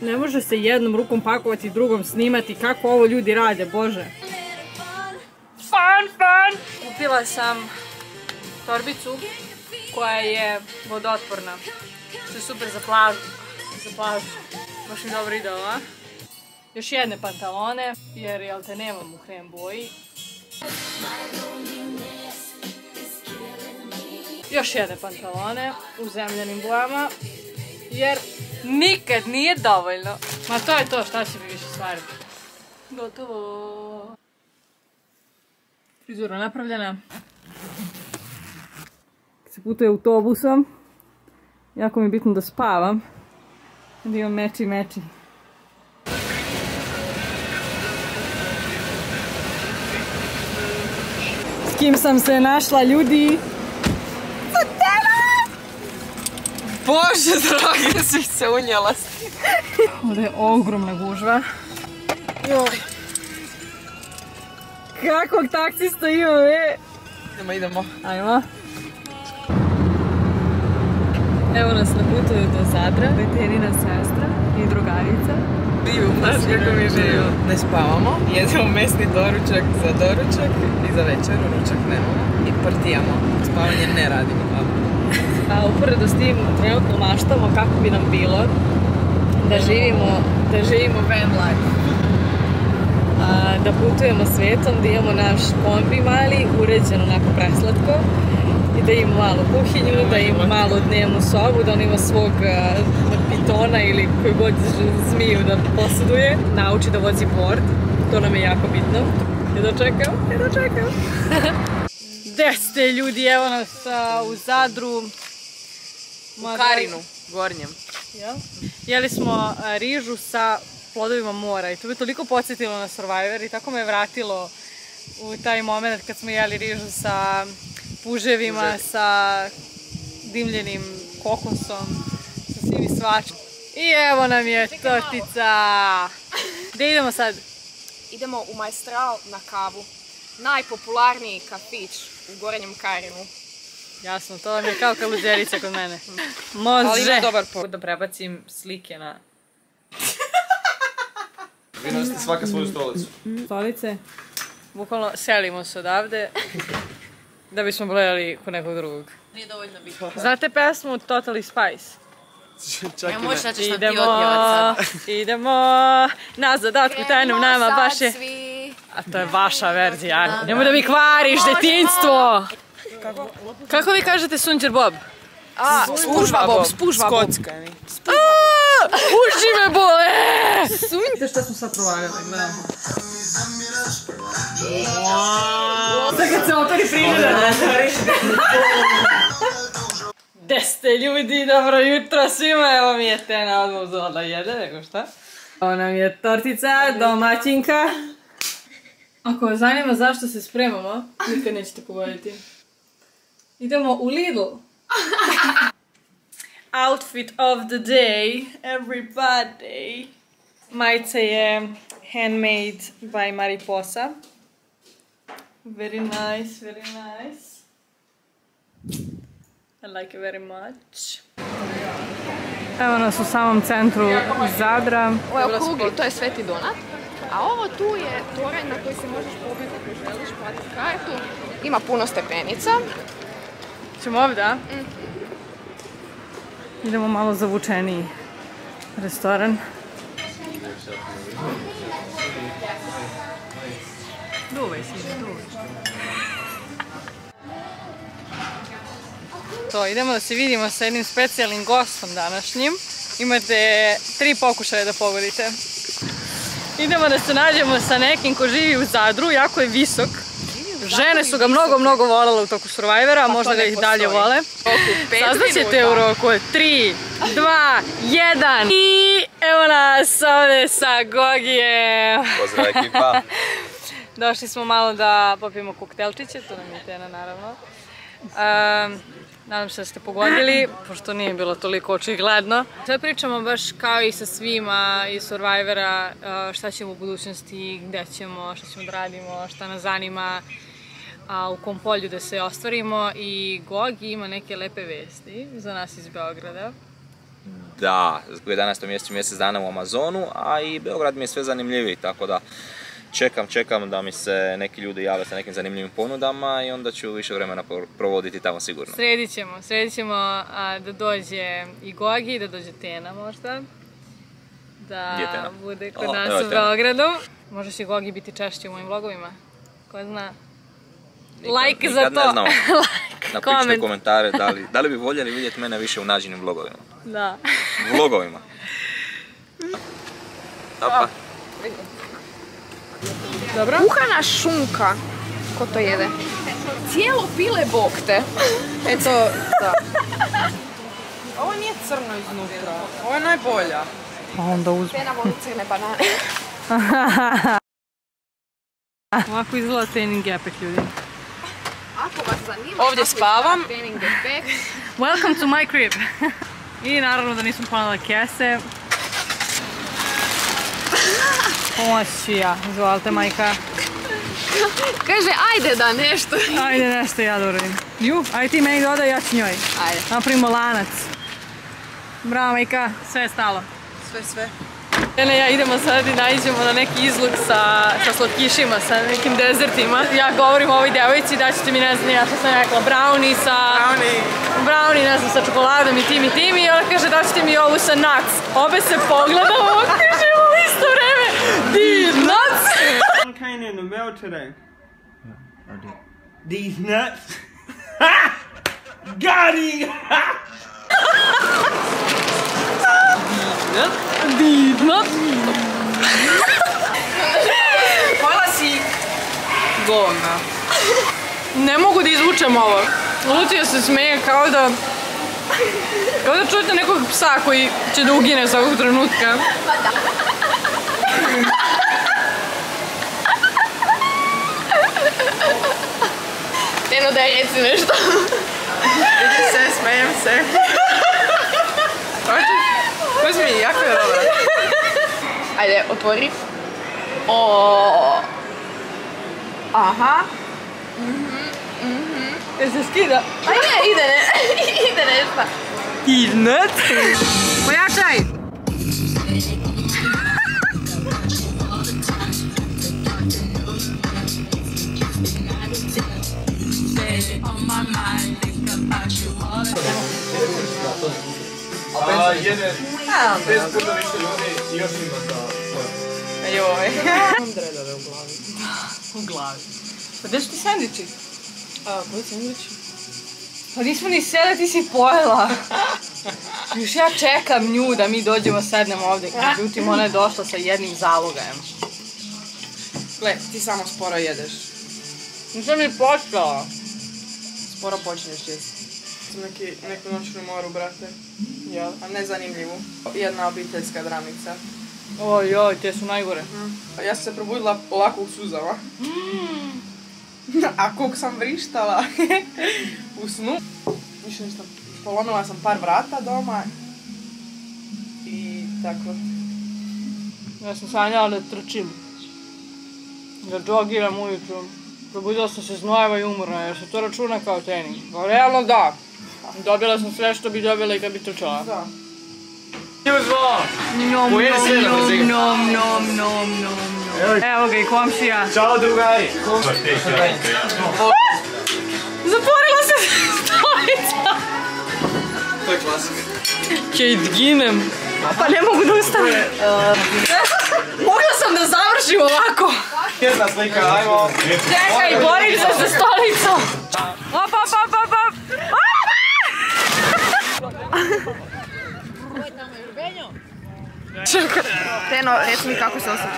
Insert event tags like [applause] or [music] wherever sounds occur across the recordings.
Ne može se jednom rukom pakovati, drugom snimati. Kako ovo ljudi rade, bože. Fun, fun! Kupila sam torbicu koja je vodotporna. Što je super za plažu. Za plažu. Baš mi dobro ide ova. Još jedne pantalone, jer jel te nemam u krem boji. Još jedne pantalone u zemljanim bojama, jer nikad nije dovoljno. Ma to je to, šta će mi više stvari. Gotovo. Frizura napravljena. Kad se putuje autobusom, jako mi je bitno da spavam. Da imam meči meči. S kim sam se našla ljudi? Bože dragi, [laughs] svih se unijela Ovdje je ogromna gužva. Joj. Kakvog taksista ima, e? Idemo, idemo. Ajmo. Evo nas na putu do Zadra. Veterina sestra i drugarica. Biju, znaš kako mi živio. Ne spavamo, jedemo mesni doručak za doručak i za večer, ručak nemamo. I partijamo. Spavanje ne radimo. A uporedo s tim trenutno maštamo kako bi nam bilo da živimo, da živimo van life. A, da putujemo svetom, da imamo naš kombi mali, uređen onako preslatko i da imamo malu kuhinju, da imamo malu dnevnu sobu, da on ima svog a, pitona ili koju god zmiju da posuduje, nauči da vozi board, to nam je jako bitno. Je dočekao? Je dočekao. [laughs] Gde ste ljudi? Evo nas u Zadru. U Karinu, gornjem. Jel? Jeli smo a, rižu sa plodovima mora i to bi toliko podsjetilo na Survivor i tako me vratilo u taj moment kad smo jeli rižu sa puževima, Puževi. sa dimljenim kokosom, sa svim i svačim. I evo nam je tortica! Gde idemo sad? Idemo u Maestral na kavu. Najpopularniji kafić u Gorenjem Karinu. Jasno, to vam je kao kaluđerica kod mene. Ali Može! ima dobar po... Da prebacim slike na Vi nosite svaka svoju stolicu. stolice. Bukvalno selimo se odavde da bismo gledali kod nekog drugog. Nije dovoljno bitno. Znate pesmu Totally Spice? Čak Ja možeš ne. šta ti Idemo, odpjevat sad. idemo na zadatku tajnom nama baš je... svi. A to je vaša verzija. Nemoj da mi kvariš detinjstvo! Kako vi kažete Sunđer Bob? A, spužva bob, spužva bob. Skockani. Aaa, Uši me bole! Sunjite što smo sad provaljali, gledamo. Sad kad se operi priroda. Gde ste ljudi, dobro jutro svima, evo mi je Tena odmah uzela da jede, nego šta? Ovo nam je tortica, domaćinka. Ako vas zanima zašto se spremamo, nikad nećete pogoditi. Idemo u Lidl. [laughs] Outfit of the day, everybody. Majica je handmade by Mariposa. Very nice, very nice. I like it very much. Evo nas u samom centru Zadra. Ovo je okrugli, to je Sveti Donat. A ovo tu je toranj na koji se možeš pobiti ako želiš platiti kartu. Ima puno stepenica. Ćemo ovdje, a? Idemo malo zavučeniji restoran. Duvaj si, duvaj. To, idemo da se vidimo sa jednim specijalnim gostom današnjim. Imate tri pokušaja da pogodite. Idemo da se nađemo sa nekim ko živi u Zadru, jako je visok. Žene su ga mnogo, mnogo volele u toku Survivora, a možda to ga ih dalje vole. Saznaćete u roku 3, 2, 1 i evo nas ovdje sa Gogijem. Pozdrav ekipa. [laughs] Došli smo malo da popijemo koktelčiće, tu nam je Tena naravno. Um, nadam se da ste pogodili, pošto nije bilo toliko očigledno. Sve pričamo baš kao i sa svima iz Survivora, uh, šta ćemo u budućnosti, gde ćemo, šta ćemo da radimo, šta nas zanima. A u kom polju da se ostvarimo i Gogi ima neke lepe vesti za nas iz Beograda. Da, u 11. mjesecu mjesec dana u Amazonu, a i Beograd mi je sve zanimljiviji, tako da čekam, čekam da mi se neki ljudi jave sa nekim zanimljivim ponudama i onda ću više vremena pro- provoditi tamo sigurno. Sredit ćemo, sredit ćemo a, da dođe i Gogi, da dođe Tena možda. Da bude kod O, nas u. Beogradu. Može će Gogi biti češće u mojim vlogovima. Ko zna? Nikad- Like za nikad to. ne znamo. [laughs] like, Napišite comment. komentare da li, [laughs] da li bi voljeli vidjeti mene više u nađenim vlogovima. Da. Vlogovima. Apa. Dobro. Kuhana šunka. Ko to jede? Cijelo pile bok te. Eto, da. [laughs] Ovo nije crno iznutra. Ovo je najbolja. Pena voli crne banane. Ovako izgleda trening ljudi. Ako vas zanima Ovdje spavam. [laughs] Welcome to my crib. I naravno da nisam ponela kese. [laughs] Pomoći ja, izvolite majka. Kaže, ajde da nešto. [laughs] Ajde nešto ja da uradim. Ju, ajde ti meni dodaj, ja ću njoj. Ajde. Napravimo lanac. Bravo majka, sve je stalo. Sve, sve. Žene i ja idemo sad i naiđemo na neki izlog sa, sa slatkišima, sa nekim dezertima. Ja govorim ovoj devojci da ćete mi ne znam ja što sam rekla, brownie sa... Brownie. Brownie, ne znam, sa čokoladom i tim i tim i ona kaže da ćete mi ovu sa nuts. Obe se pogledamo, [laughs] kaže u isto vreme, di nuts! [laughs] One came in the mail today. These nuts. [laughs] Got him! Di nuts! Hvala si govna. Ne mogu da izvučem ovo. Lucija se smeje kao da... Kao da čujete nekog psa koji će da ugine svakog trenutka. Eno da je reci nešto. Vidi se, smejem se. Hoćeš? Uzmi, jako je dobro. Ajde, otvori. O. Aha. Jer se skida. A ne, ide ne. ide nešto. Di nuts! Pojačaj! A jedan, bez puno više ljudi i još ima za svoje. Joj. U glavi. Pa gdje su ti sandviči? A, koji sandviči? Pa nismo ni sjeli, ti si pojela. Još ja čekam nju da mi dođemo, sednemo ovdje. Međutim, ona je došla sa jednim zalogajem. Gle, ti samo sporo jedeš. Nisam ni počela. Sporo počinješ jesti. Sam neki, neku noćnu moru, brate. Jel? A ne zanimljivu. Jedna obiteljska dramica. Oj, joj, te su najgore. Ja sam se probudila ovako u suzama. [laughs] A koliko sam vrištala [laughs] u snu. Više ništa. Polomila sam par vrata doma. I tako. Ja sam sanjala da trčim. Da jogiram ujutru. Probudila sam se znojeva i umorna, jer se to računa kao trening. Pa realno da. Dobila sam sve što bi dobila i kad bi trčala. Da. Nom, brzinu. nom, nom, nom, nom, nom. Evo ga i komšija. Ćao drugari! Zatvorila se stolica. To je klasika. Kate ginem. Pa ne mogu da ustanem. Mogla sam da završim ovako. Jedna slika, ajmo. Čekaj, borim se za stolicom. Op, op, op, op. Teno, reci mi kako se osjećaš.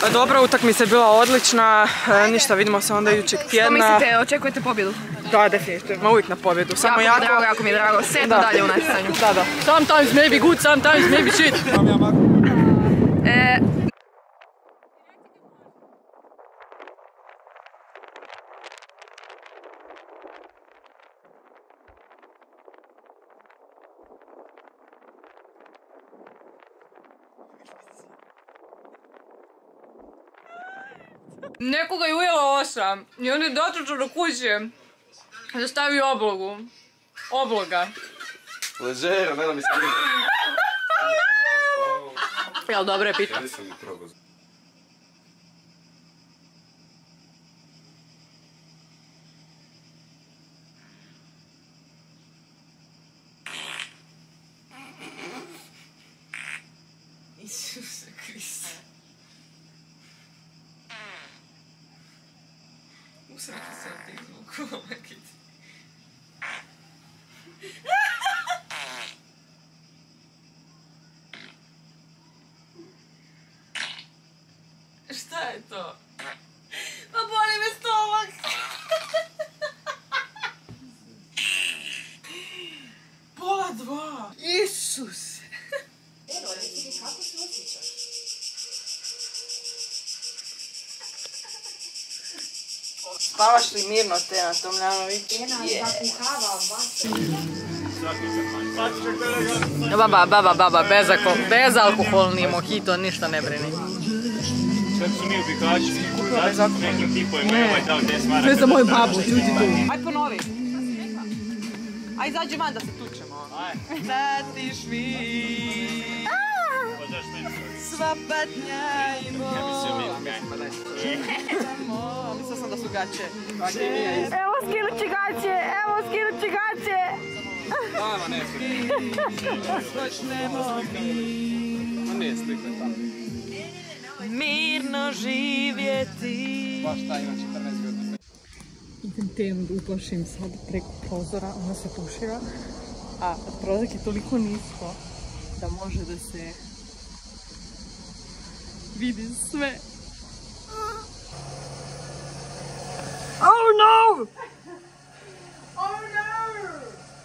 Pa Dobra utakmica je bila odlična, e, ništa vidimo se onda idućeg Što tjedna. mislite, očekujete pobjedu? Da, definitivno, uvijek na pobjedu. Samo jako, mi jako... je drago, jako mi je drago. Sve Da. dalje u natjecanju. Da, da. Sometimes maybe good, sometimes maybe shit. E, Nekoga je ujela osam i on je dotrčao do kuće da stavi oblogu. Obloga. Ležera, ne da mi se Jel, dobro je pita. Isuse Kriste. Usrati se od tih zvukova, majke ti. Šta je to? Pa boli me stomak! Pola dva! Isus! Spavaš li mirno te na tom Ljanoviću? Baba, baba, baba, bez, alko, bez alkoholni mojito, ništa ne brini. Kako su mi u Bikači, nekim tipovima, dao 10 maraka. To je za moju babu, čuti tu. Aj ponovi. Aj izađi van da se tučemo. Zatiš mi sva patnja i bol. Mislila sam da su gaće. Evo skinut će gaće, evo skinut će gaće. Počnemo mirno živjeti. Idem tem da uplašim sad preko prozora, ona se tušira, a prozor je toliko nisko da može da se vidi sve. Oh no! Oh no!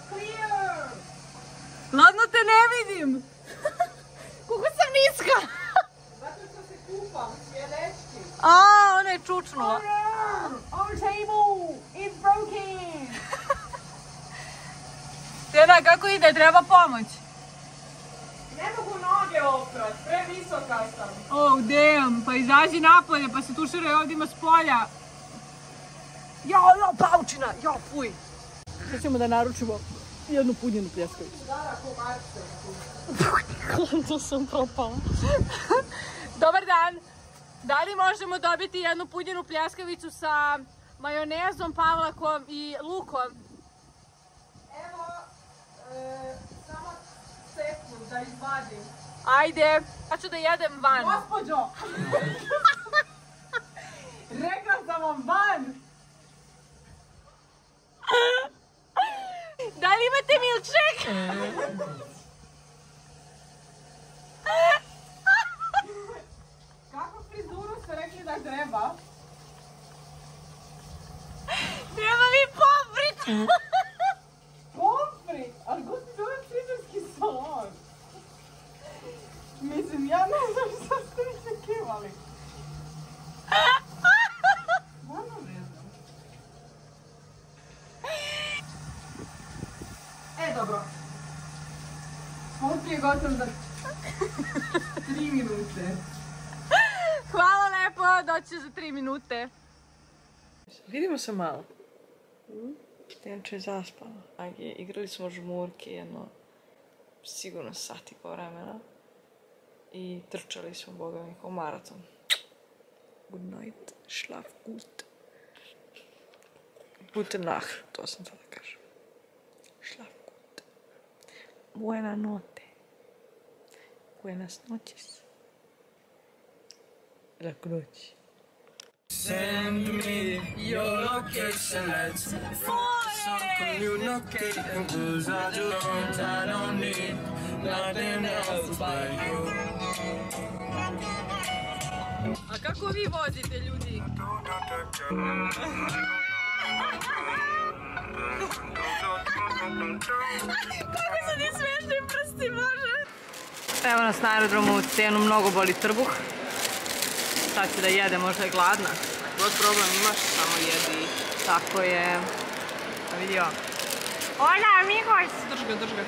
Clear! Ladno te ne vidim! [laughs] Kako sam niska! Zato što se kupam, svijelečki. A, ona je čučnula. Our table is broken! Tjena, kako ide? Treba pomoć? Previsoka sam. Oh, damn, pa izađi napolje, pa se tuširaj ovdje ima s polja. Jo, jo, paučina, jo, fuj. Sad ćemo da naručimo jednu punjenu pljeskavicu. Konto sam propala. Dobar dan. Da li možemo dobiti jednu punjenu pljeskavicu sa majonezom, pavlakom i lukom? Evo, e, samo sekund da izvadim. Ajde, ja ću da jedem van. Gospođo! [laughs] Rekla sam vam van! Da li imate milček? [laughs] Kakvu frizuru ste rekli da treba? Treba mi poprit! Pomfrit! Ali gospođo, ovo je frizerski salon. Mislim, ja ne znam što ste mi očekivali. Stvarno ne znam. E, dobro. Pomfrit je gotov za tri minute. Hvala lepo, doći za tri minute. Vidimo se malo. Tenče je zaspala. Ajde, igrali smo žmurke jedno sigurno sat i po vremena. I trčali smo, boga mi, kao maraton. Good night, schlaf gut. Gute Nacht, to sam to da kažem. Schlaf gut. Buena notte. Buenas noches. La noche. Send me your location, let's communicate and cruise out alone. I don't need nothing else but you. A kako vi vozite ljudi? [laughs] Kako su ti smiješni prsti, Bože? Evo nas na aerodromu u cenu, mnogo boli trbuh. Sad će da jede, možda je gladna. God problem imaš, samo jedi. Tako je. Pa vidi ovo. Hola, amigos! Drž ga, drž ga.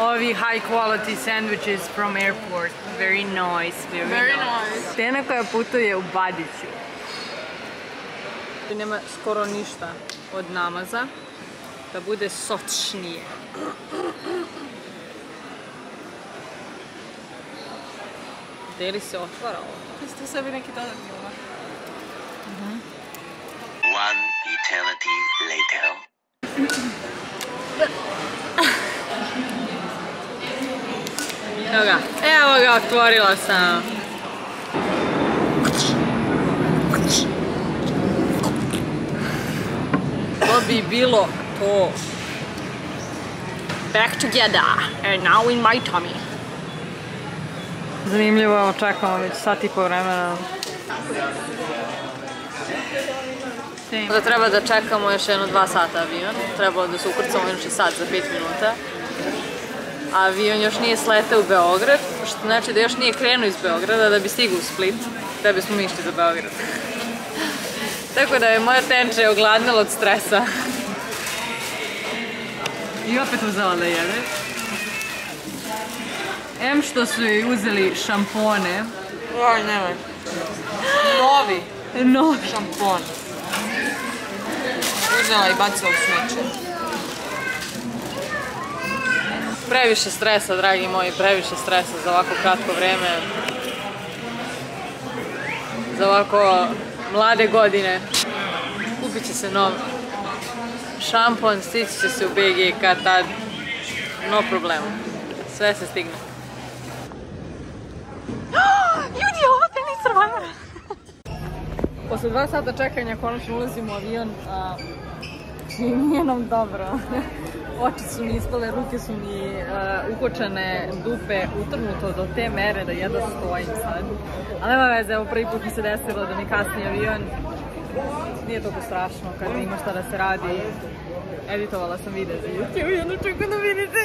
ovi high quality sandwiches from airport. Very nice, very, Very nice. nice. Tena koja putuje u Badiću. Nema skoro ništa od namaza. Da bude sočnije. Gdje li se otvara ovo? Isto sebi neki dodatni umak. One eternity later. Evo ga, evo ga, otvorila sam. To bi bilo to. Back together, and now in my tummy. Zanimljivo, čekamo već sat i po vremena. Onda treba da čekamo još jedno dva sata avion. Trebalo da se ukrcamo inače sat za pet minuta. Avion još nije sletao u Beograd, što znači da još nije krenuo iz Beograda da bi stigao u Split, da bismo mi išli za Beograd. [laughs] Tako da je moja tenča ogladnila od stresa. I opet uzela da jede. Em što su joj uzeli šampone. Oj, nemoj. Novi Novi. šampon. Uzela i bacila u smeće. Previše stresa, dragi moji, previše stresa za ovako kratko vreme. Za ovako mlade godine. Kupit će se nov šampon, stići će se u BG kad tad. No problema. Sve se stigne. [gasps] Ljudi, ovo te ni Survivora! Posle dva sata čekanja konačno ulazimo u avion, a i nije nam dobro. [laughs] Oči su mi ispale, ruke su mi uh, ukočene, dupe utrnuto do te mere da jedva stojim sad. Ali nema veze, evo prvi put mi se desilo da mi kasni avion. Nije toliko strašno kad ima šta da se radi. Editovala sam video za YouTube i onda čekam da vidite